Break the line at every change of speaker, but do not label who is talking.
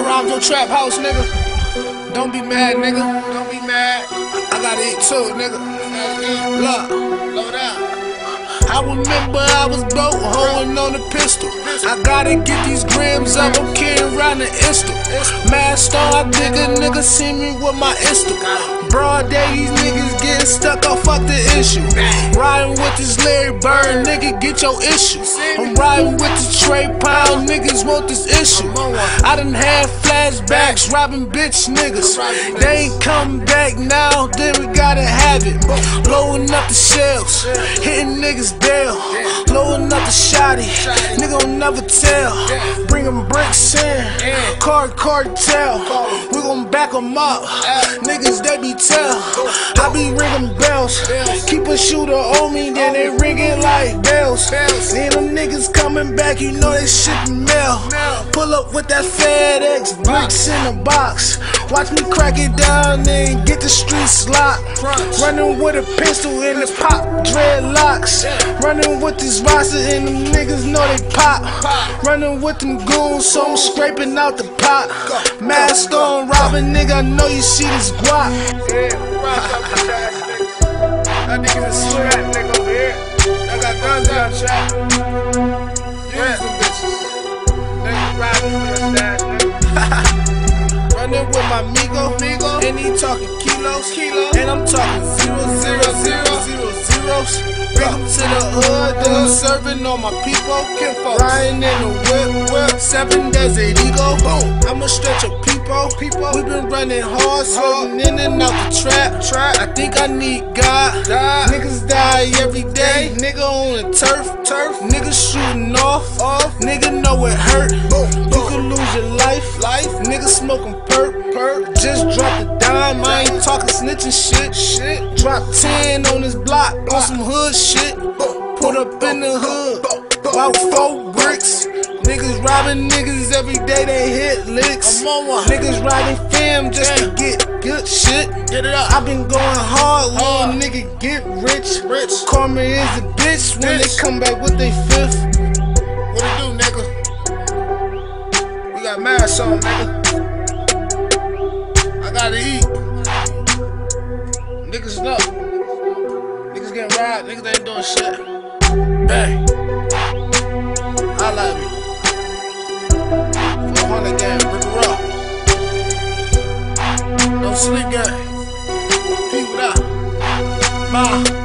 I robbed your trap house, nigga. Don't be mad, nigga. Don't be mad. I gotta eat too, nigga. Look, low down. I remember I was broke, holding on the pistol. I gotta get these grams up, I'm carrying around the Insta. Mask on, I dig a nigga see me with my Insta. Broad day, these niggas getting stuck, I fuck the issue. Riding with this Larry Bird, nigga, get your issues. I'm riding with the Trey Pound, niggas want this issue. I done had flashbacks, robbing bitch niggas. They ain't come back now, then we gotta have it. Blowing up the shells, hitting niggas down, blowing up the shotty. Nigga will never tell. Bringing bricks in, card cartel. We gon' back 'em up. Niggas they be tell. I be ringing bells. Keep a shooter on me, then they ringing like bells. See them niggas coming back, you know they shipping mail. Pull up with that FedEx bricks in the box. Watch me crack it down and get the streets locked. Running with a pistol in the pop dreadlocks. Running with this roster and them niggas know they pop. Running with them goons, so I'm scraping out the pot. Mask on, robbing nigga, I know you see this guap. That nigga's a strap nigga over here. I got guns out, trap. Use them bitches. Nigga riding with a stash, nigga. Running with my Migo, Migo, and he talking kilos, kilos, and I'm talking zero, zero, zero, zero, zeros. Bring to the hood, then I'm serving all my people, kinfolk. Riding in the whip, whip, seven Desert Eagle. Boom, I'ma stretch a people, people. We been running hard, swerving in and out the trap, trap. I think I need God. God. Niggas die every day, nigga on the turf, turf. Niggas shooting off, off. Nigga know it hurt. You lose your life, life. Niggas smoking perp, perp. Just drop the dime, I ain't talking snitching shit, shit. Drop 10 on this block, on some hood shit. Put up in the hood, about four bricks. Niggas robbing niggas every day, they hit licks. Niggas riding fam just to get good shit. Get it up. i been going hard, little nigga get rich. Rich. Karma is a bitch when they come back with they fifth. What it do, nigga? Got masks on, nigga. I gotta eat. Niggas know. Niggas getting robbed. Niggas ain't doing shit. Bang. I love me. 400 game, rip it raw. No sleep game. People out. Bye.